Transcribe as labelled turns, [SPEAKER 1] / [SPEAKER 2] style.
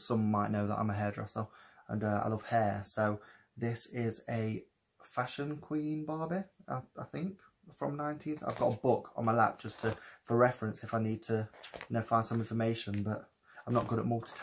[SPEAKER 1] some might know that I'm a hairdresser and uh, I love hair. So this is a fashion queen Barbie, I, I think, from 19s. I've got a book on my lap just to for reference if I need to, you know, find some information. But I'm not good at multitasking.